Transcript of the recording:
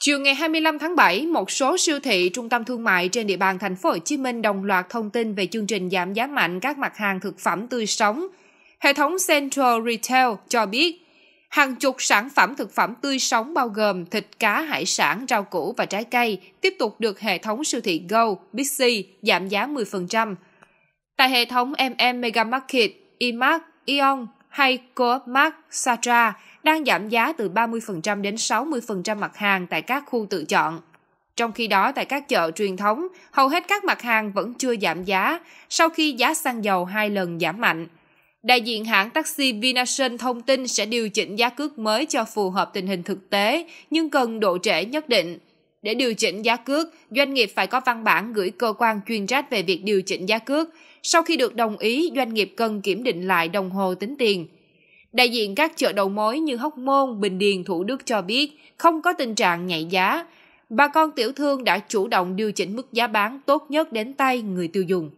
Chiều ngày 25 tháng 7, một số siêu thị, trung tâm thương mại trên địa bàn thành phố Hồ Chí Minh đồng loạt thông tin về chương trình giảm giá mạnh các mặt hàng thực phẩm tươi sống. Hệ thống Central Retail cho biết, hàng chục sản phẩm thực phẩm tươi sống bao gồm thịt cá, hải sản, rau củ và trái cây tiếp tục được hệ thống siêu thị Go, Bixi giảm giá 10%. Tại hệ thống MM Mega Market, Imac, Ion hay Coopmart, Satra đang giảm giá từ 30% đến 60% mặt hàng tại các khu tự chọn. Trong khi đó, tại các chợ truyền thống, hầu hết các mặt hàng vẫn chưa giảm giá sau khi giá xăng dầu hai lần giảm mạnh. Đại diện hãng taxi Vinasun thông tin sẽ điều chỉnh giá cước mới cho phù hợp tình hình thực tế, nhưng cần độ trễ nhất định. Để điều chỉnh giá cước, doanh nghiệp phải có văn bản gửi cơ quan chuyên trách về việc điều chỉnh giá cước. Sau khi được đồng ý, doanh nghiệp cần kiểm định lại đồng hồ tính tiền. Đại diện các chợ đầu mối như Hóc Môn, Bình Điền, Thủ Đức cho biết không có tình trạng nhảy giá. Bà con tiểu thương đã chủ động điều chỉnh mức giá bán tốt nhất đến tay người tiêu dùng.